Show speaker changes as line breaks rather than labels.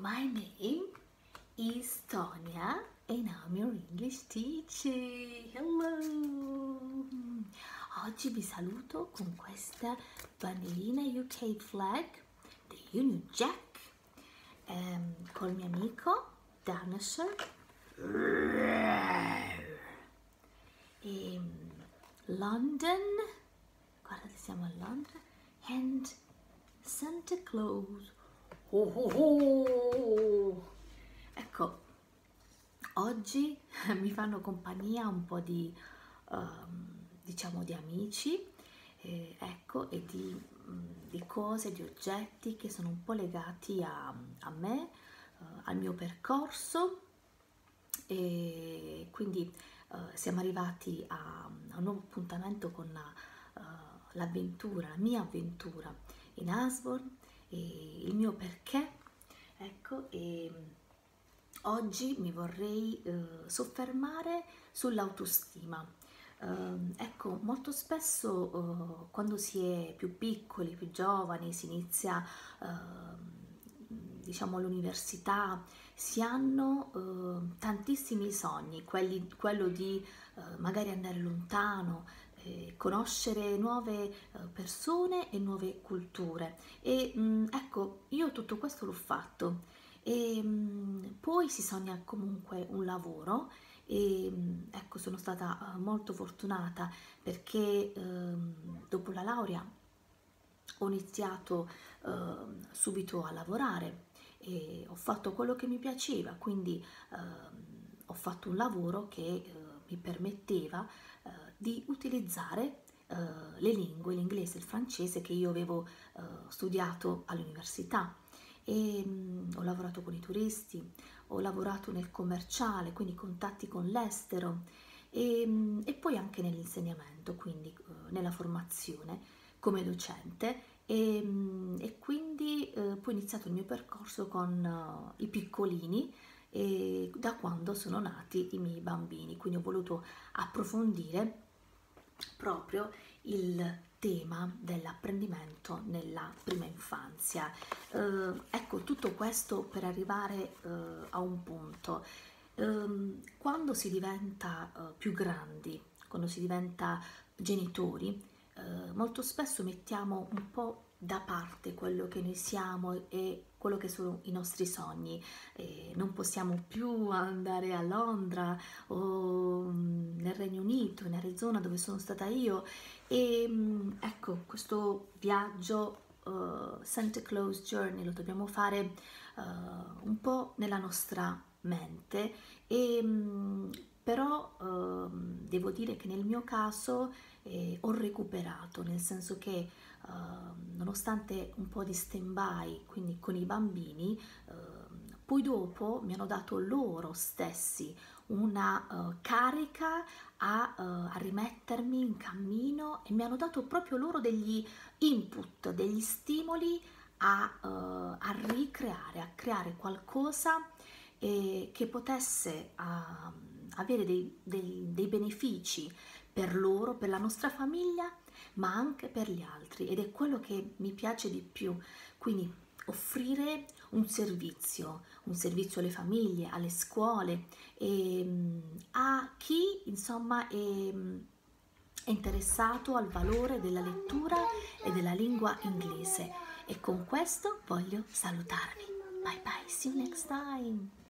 My name is Tonya and I'm your English teacher. Hello! Oggi vi saluto con questa banderina UK flag, the Union Jack, ehm, col mio amico Dinosaur. E London, guardate siamo a Londra, and Santa Claus. Oh, oh, oh. Ecco, oggi mi fanno compagnia un po' di, um, diciamo, di amici, eh, ecco, e di, um, di, cose, di oggetti che sono un po' legati a, a me, uh, al mio percorso e quindi uh, siamo arrivati a, a, un nuovo appuntamento con uh, l'avventura, la mia avventura in Asborn il mio perché. Ecco, e oggi mi vorrei eh, soffermare sull'autostima. Eh, ecco, molto spesso eh, quando si è più piccoli, più giovani, si inizia ehm, diciamo all'università, si hanno eh, tantissimi sogni, quelli, quello di eh, magari andare lontano, eh, conoscere nuove eh, persone e nuove culture. E mm, ecco, io tutto questo l'ho fatto. E mm, poi si sogna comunque un lavoro e mm, ecco, sono stata uh, molto fortunata perché ehm, dopo la laurea ho iniziato uh, subito a lavorare e ho fatto quello che mi piaceva, quindi uh, ho fatto un lavoro che mi permetteva uh, di utilizzare le lingue, l'inglese e il francese che io avevo studiato all'università. E um, ho lavorato con i turisti, ho lavorato nel commerciale, quindi contatti con l'estero e, um, e poi anche nell'insegnamento, quindi nella formazione come docente. E, mm, e quindi eh, poi ho iniziato il mio percorso con uh, i piccolini da quando sono nati i miei bambini, quindi ho voluto approfondire proprio il tema dell'apprendimento nella prima infanzia. Eh, ecco, tutto questo per arrivare eh, a un punto. Eh, quando si diventa eh, più grandi, quando si diventa genitori, eh, molto spesso mettiamo un po' da parte quello che noi siamo e quello che sono i nostri sogni. Eh, non possiamo più andare a Londra o mm, nel Regno Unito, in Arizona dove sono stata io e mm, ecco questo viaggio uh, Santa Claus Journey lo dobbiamo fare uh, un po' nella nostra mente e um, però uh, devo dire che nel mio caso eh, ho recuperato, nel senso che uh, nonostante un po' di stand by, quindi con i bambini, uh, poi dopo mi hanno dato loro stessi una uh, carica a, a, rimettermi in cammino e mi hanno dato proprio loro degli input, degli stimoli a, a ricreare, a creare qualcosa eh, che potesse avere dei, dei, dei benefici per loro, per la nostra famiglia, ma anche per gli altri ed è quello che mi piace di più. Quindi offrire un servizio, un servizio alle famiglie, alle scuole, e, ehm, a chi insomma è, è interessato al valore della lettura e della lingua inglese. E con questo voglio salutarvi. Bye bye, see you next time.